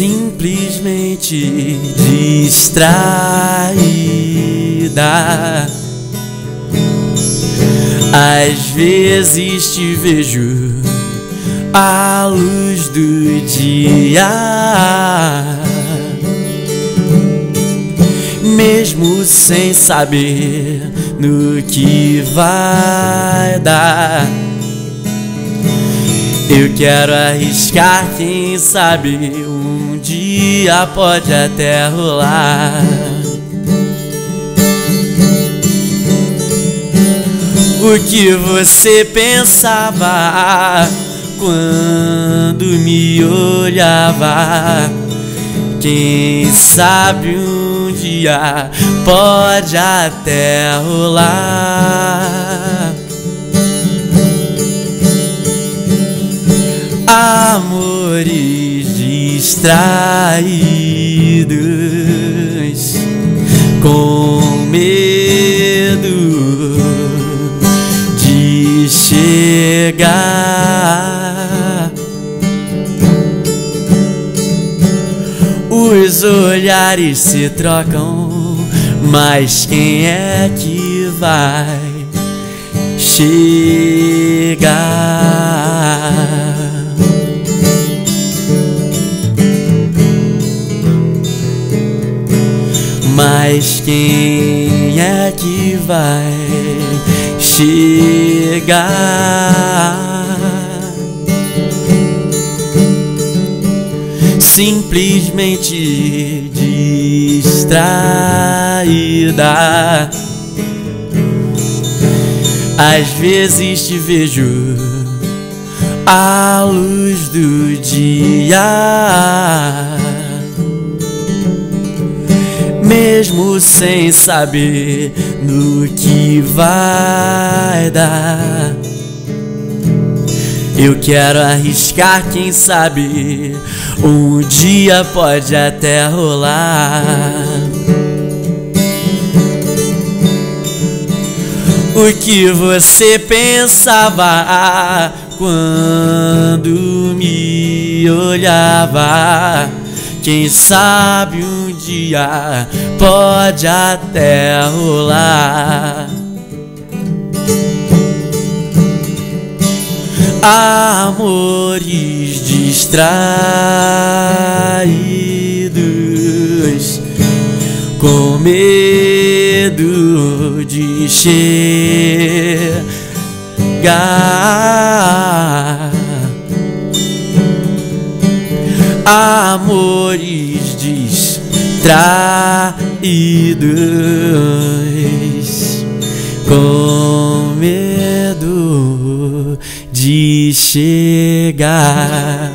simplesmente distraída. Às vezes te vejo à luz do dia, mesmo sem saber no que vai dar. Eu quero arriscar, quem sabe um dia pode até rolar. O que você pensava quando me olhava? Quem sabe um dia pode até rolar. amores distraídos com medo de chegar. Os olhares se trocam, mas quem é que vai chegar? Mas quem é que vai chegar? Simplesmente distraída. Às vezes te vejo à luz do dia mesmo sem saber no que vai dar. Eu quero arriscar, quem sabe um dia pode até rolar. O que você pensava quando me olhava? Quem sabe um dia pode até rolar. Amores distraídos com medo de chegar. Amores distraídos com medo de chegar.